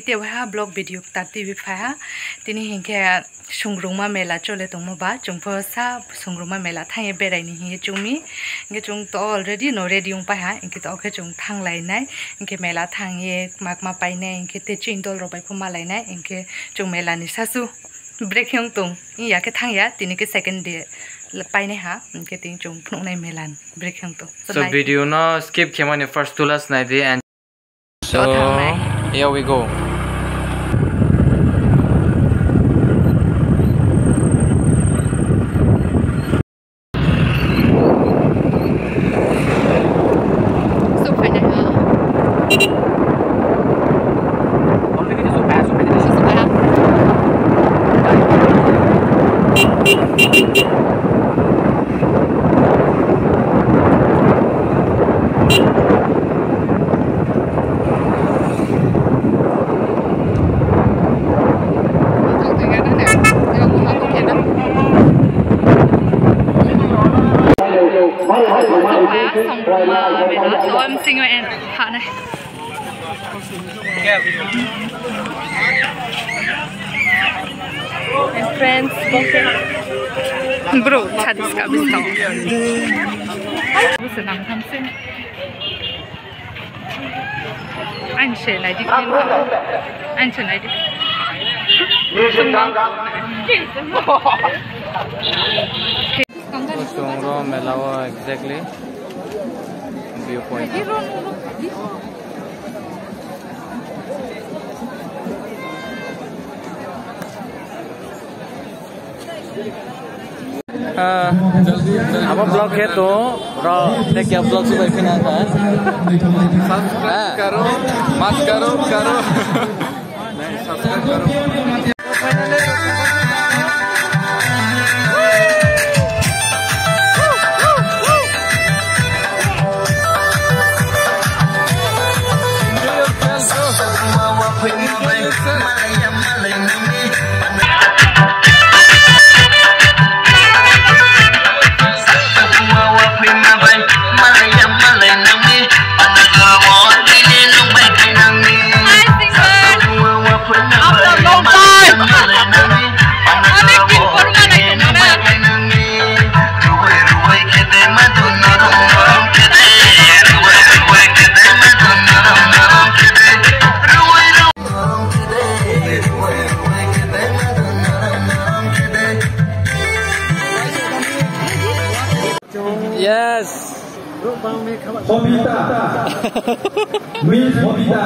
निते block video TV फाया के सूंग्रमा मेला चले दूंबा चुनपो सा सूंग्रमा मेला थे बेरने चुमी चुन तो अलरेडी नो रेडी पाया इंकी तो चुन थाना इंके मेला थे माग मा पाने ते तेज़ी इंदोल रोबाई माला इंके चुन मेला निशासु ब्रेक दूँ इके थे दिनेक सेकेंड डे पाने हाँ तीन चुन फूंगना मेला break skip Khemani first to last night So. Bro, Chadiska bitaw. Gusto nang hamsin. Anh sẽ lại đi kiếm Anh sẽ lại đi. Songro Melawa exactly viewpoint. Thank you. अब ब्लॉग है तो रो देख क्या ब्लॉग से कोई फिना था सब्सक्राइब करो मत करो करो सब्सक्राइब करो Yes. Miss Hobita.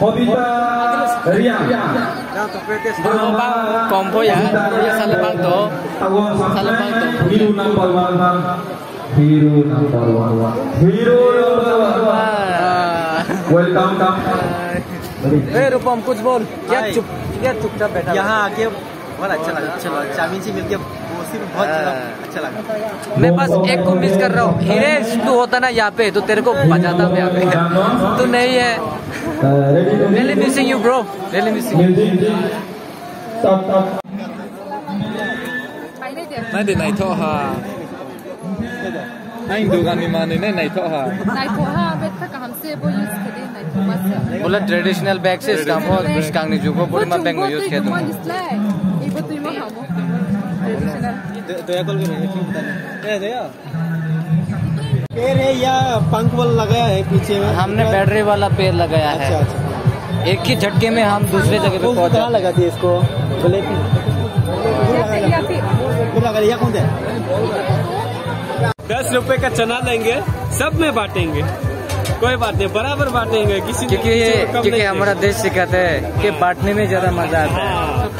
Hobita Ria. Kompo ya. Ya salapang to. Salapang to. Hero number one. Hero number one. Hero number one. Welcome. ए रूपम कुछ बोल क्या चुप क्या चुपचाप बैठा यहाँ आके बहुत अच्छा लगा चलो चामीन से मिलके वो बहुत अच्छा लगा। मैं बस एक को मिस कर रहा हूँ। हिरेश तू होता ना यहाँ पे तो तेरे को बजाता मैं यहाँ पे। तू नहीं है। Bro. Really missing you. Stop, stop. नहीं दे नहीं तो हाँ। नहीं दुकान में माने नहीं नहीं तो हाँ। Nai ko ha bet ta kam se bo use kade nai ko mas. बोला ट्रेडिशनल बैग से इसका बहुत इसका नहीं जो को पूरी में बैग में यूज़ किया तुम Ibo tu mo ha mo. Traditional. दया कॉल कर दया पेड़ है या पंख वाला लगाया है पीछे में हमने बैटरी वाला पेड़ लगाया अच्छा है। अच्छा एक ही झटके में हम दूसरे जगह पे पहुँच। कहाँ लगा दिए इसको? बोले कौन दस रुपए का चना लेंगे सब में बांटेंगे। कोई बात नहीं बराबर बांटेंगे किसी क्योंकि क्योंकि हमारा देश सिखाता है कि बांटने में ज़्यादा मज़ा आता है। हाँ,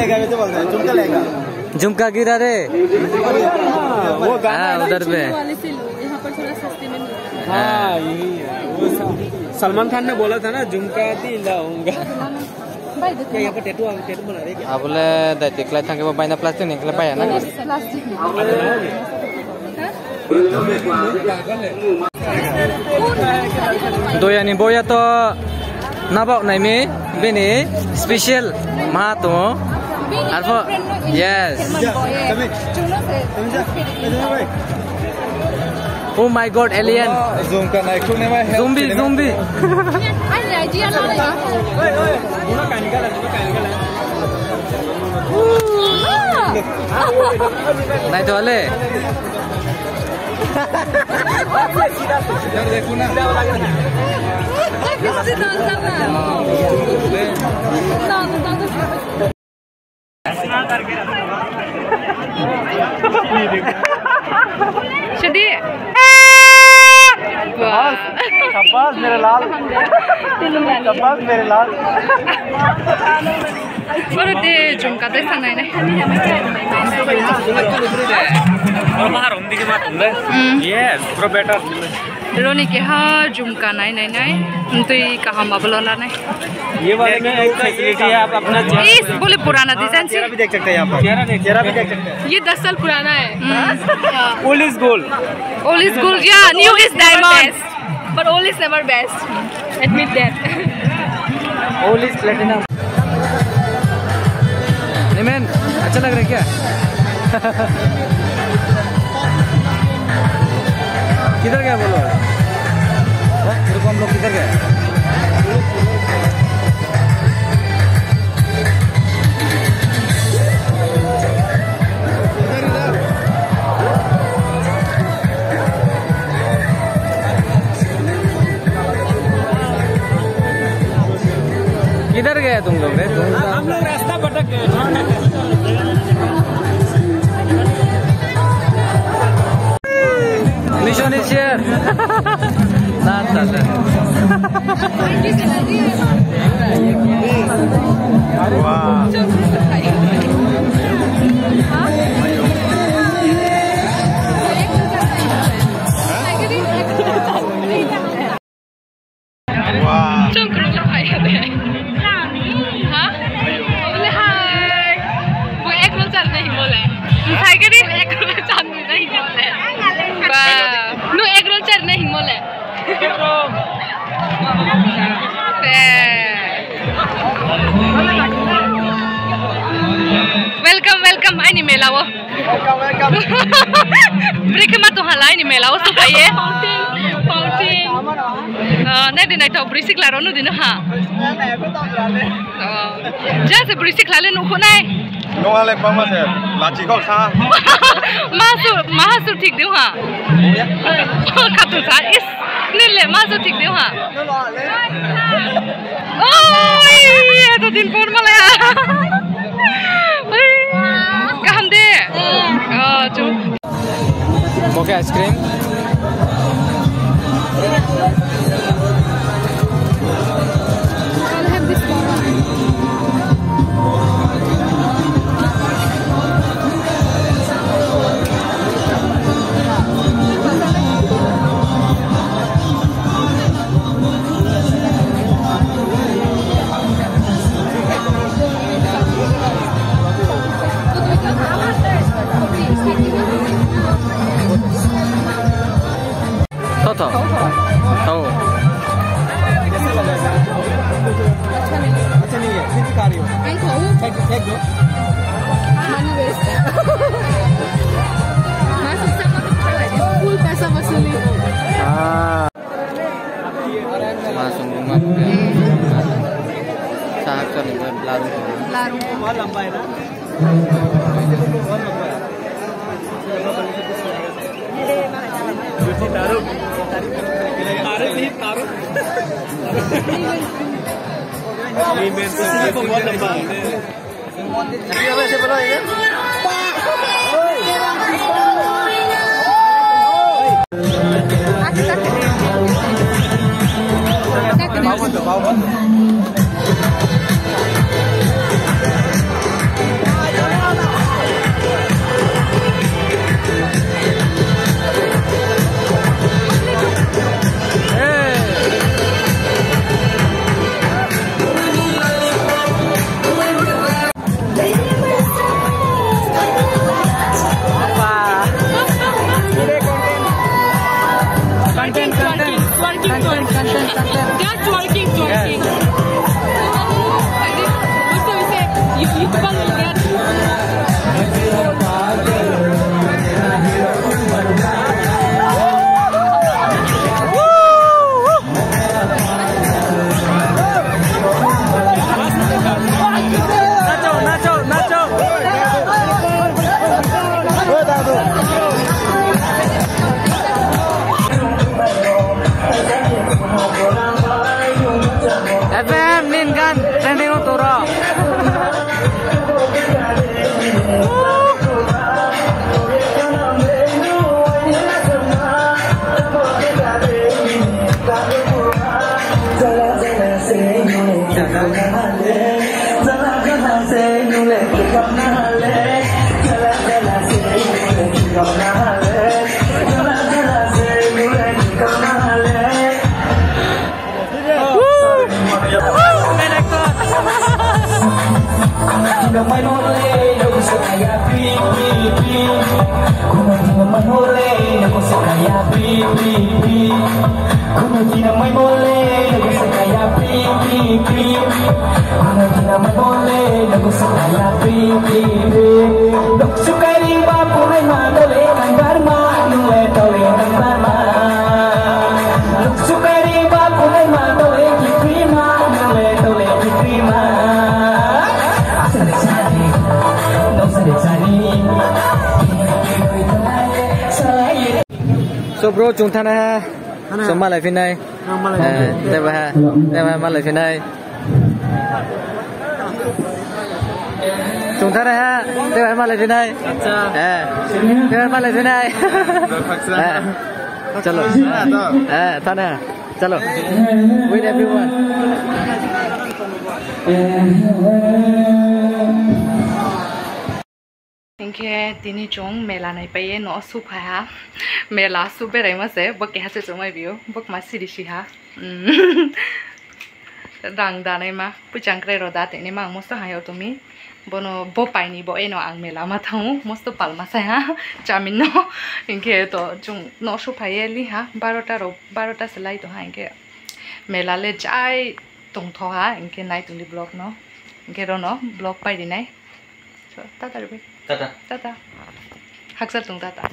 लेगा ये तो बोल रहा है झुमका लेगा झुमका गिरा रे वो गाना हाँ उधर पे वाले से लो यहाँ पर थोड़ा सस्ते में मिलता है हाँ यही है वो स- सलमान खान ने बोला था ना झुमका दिलाऊंगा भाई क्या यहाँ पर टैटू टैटू बना रहे क्या अब बोले दैतिक लाई थांगे बाइना प्लास्टिक निकले पाया ना प्लास्टिक में दो यानी बोया तो ना बाव नहीं में बेनी स्पेशल मा तो Alpha. Yes. Oh my god, alien. Zoom ka na ikut nama. Zombie, zombie. Ada idea lah. Oi, oi. Una kanika lah, una kanika lah. Naik tu ale. Jangan dekun lah. Jangan dekun lah. शाबाश मेरे लाल। बरं ते झुमका दिसत नाही ना yes pro better रोनी के हा झुमका नाही नाही नाही तो ये कहा माबलोला नाही ये वाले में एक फैसिलिटी है आप अपना चेहरा इस बोले पुराना डिज़ाइन चेहरा से। भी देख सकते हैं यहाँ पर। चेहरा देख चेहरा भी देख सकते हैं। ये दस साल पुराना है। Old is gold old is gold या new is diamond but old is never best admit that All is platinum निमेन अच्छा लग रहा है क्या? किधर गया बोलो? तो हम लोग किधर गए? किधर गए तुम लोग? हम लोग रास्ता भटक गए। Mission is share nah. Welcome आइनी मेला वो ब्रेक में तो हला आइनी मेला वो तो पाइए फाउंटेन नै दिन त ब्रिसिक लाएर नु दिनु हा जहाँ ब्रिसिक लाले नै Nung alek mama saya. Laci kau sah. मासु मासु ठिक दिउ हा खातु छ इस निले मासु ठिक दिउ हा ice cream. बहुत लंबा है ना? बहुत लंबा है। तारों तारे तो तो बहुत लंबा है। manole ako sa kaya pipi pi Kung hindi na manole ako sa kaya pipi pi Kung hindi na manole ako sa pipi pi Kung hindi na manole ako sa kaya pipi pi Doksukaling papuray bro chúng ta ha. So mà lại phía này. À, đây mà ha. Đây mà mà lại phía này. Chúng ta đây ha. Đây mà mà lại phía này. À. Đây mà mà lại phía này. À. Chalo. À, ta nè. Chalo. Wait everyone khi tini chong mela nai paye no su pha ha. Mela su be rai ma se, bok ke ha se chong ai biu. Bok ma si ri ha. Mm. Rang da nai ma, pu chang kre ro da te ni ma, mosto hay ha yo to mi. Bono bo pai ni bo e nó ang mela ma thau mosto pal ma sa ha. Chamin no. Inke to chung no su pha ye li ha. 12 ta ro 12 ta se to ha. Inke mela le jai tong tho ha. Inke nai tu blog no. Inke ro no blog pai di nai. 저 따다 여기. 따다. 따다. 학살동 따다.